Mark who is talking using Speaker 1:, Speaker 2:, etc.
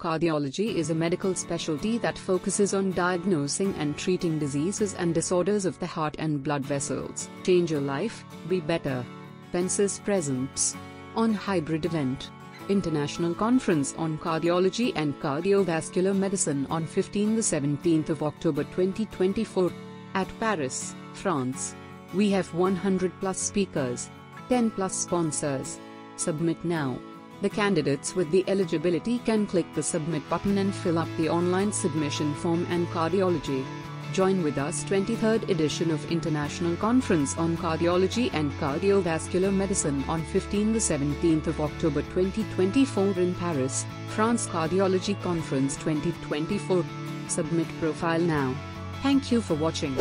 Speaker 1: Cardiology is a medical specialty that focuses on diagnosing and treating diseases and disorders of the heart and blood vessels. Change your life, be better. Pencis presents on hybrid event. International Conference on Cardiology and Cardiovascular Medicine on 15-17 of October 2024 at Paris, France. We have 100 plus speakers, 10 plus sponsors. Submit now. The candidates with the eligibility can click the submit button and fill up the online submission form and cardiology. Join with us 23rd edition of International Conference on Cardiology and Cardiovascular Medicine on 15-17th of October 2024 in Paris, France Cardiology Conference 2024. Submit profile now. Thank you for watching.